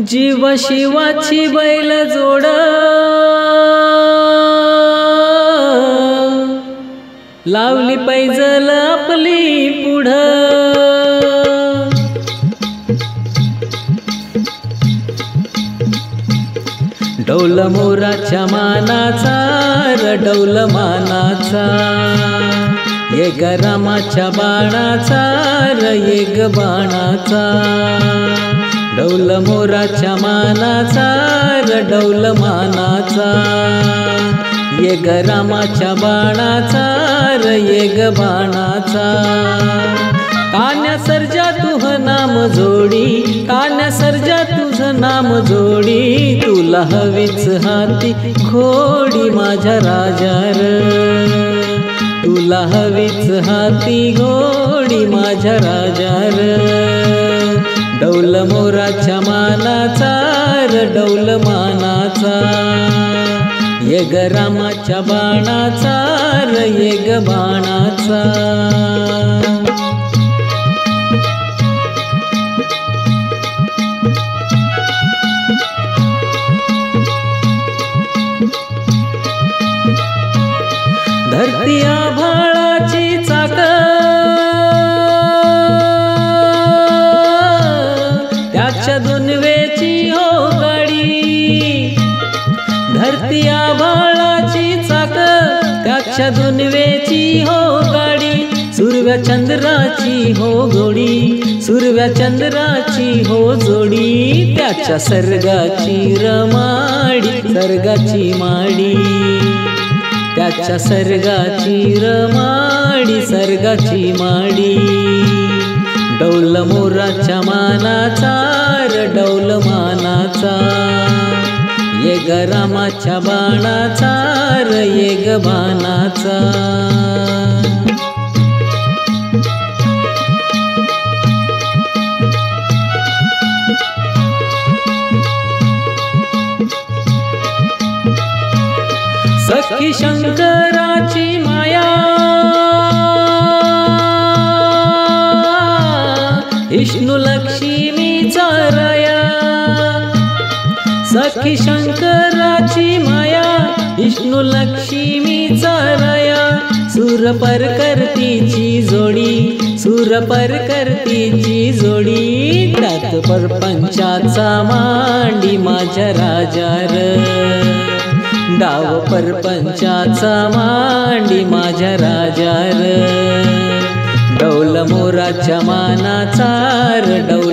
जीव शिवाची बैल जोड. लावली पैजल आपली पुढं. डौल मोराच्या मानाचा र डौल मानाचा. ये गरामाच्या बाणाचा र ये ग बाणाचा. रडवल मोराच्या मानाचा रडवल डौल मानाचा. ये गरमाच्या बाणाचा र ये ग बाणाचा. कान्या सर्जा तुह नाम जोडी. कान्या सर्जा तुझं नाम जोडी. तुला हवीच हाती घोडी माझ्या राजार. तुला हवीच हाती घोडी माझ्या राजार. मानाचा रडवल मानाचा. ये ग रामाच्या बाणाचा र ये ग बाणाचा. धरती त्याच्या दुनवेची हो गाडी सुरव्या चंद्राची हो गोडी सुरव्या चंद्राची हो जोडी त्याच्या सर्गाची रमाडी सर्गाची माडी. त्याच्या सर्गाची रमाडी सर्गाची माडी. डौल मोराच्या मानाचा र डौल मानाचा ये गरामाच्या बाणाचा र ये ग बाणाचा. सखी शंकराची माया विष्णू सखी शंकराची माया विष्णू लक्ष्मीचा राया सुरपर करतीची जोडी सुरपर करतीची जोडी. त्यात परपंचाचा मांडी माझ्या र डाव परपंचाचा मांडी माझ्या राजार डौल मोराच्या मानाचा र डौल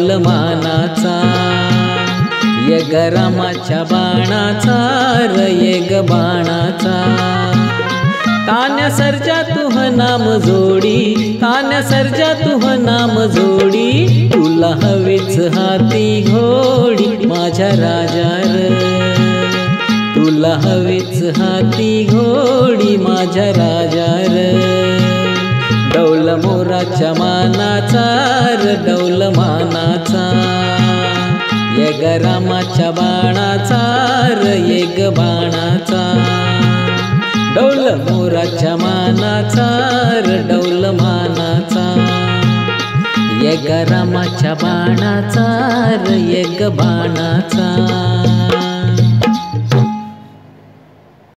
गरमाच्या बाणाचा र ये ग बाणाचा. तान्या सर्जा तुह नाम जोडी तान्या सर्जा तुह नाम जोडी तुला हवीच हाती घोडी माझ्या राजार तुला हवीच हाती घोडी माझ्या राजार डौल मोराच्या मानाचा र डौल मानाचा. गरामाच्या बाणाचा र एक बाणाचा. डौल मोराच्या मानाचा र डौल मानाचा. ये रामाच्या बाणाचा र एक बाणाचा.